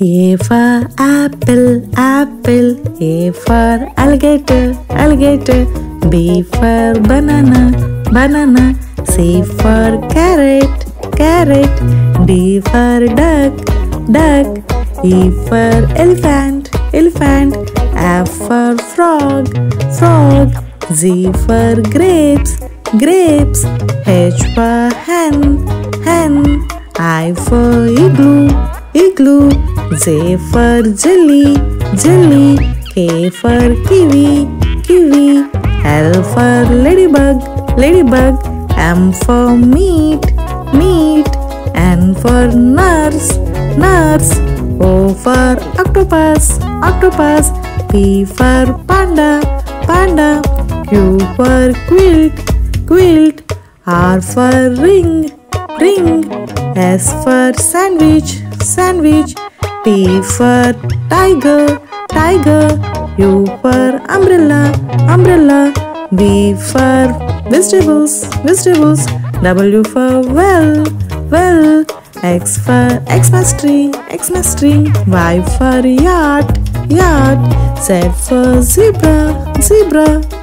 A for apple, apple. A for alligator, alligator. B for banana, banana. C for carrot, carrot. D for duck, duck. E for elephant, elephant. F for frog, frog. G for grapes, grapes. H for hen, hen. I for igloo, igloo. J for jelly, jelly. K for kiwi, kiwi. L for ladybug, ladybug. M for meat, meat. N for nurse, nurse. O for octopus, octopus. P for panda, panda. Q for quilt, quilt. R for ring, ring. S for sandwich, sandwich. T for tiger, tiger. U for umbrella, umbrella. V for vegetables, vegetables. W for well, well. X for Xmas tree, Xmas tree. Y for yacht, yacht. Z for zebra, zebra.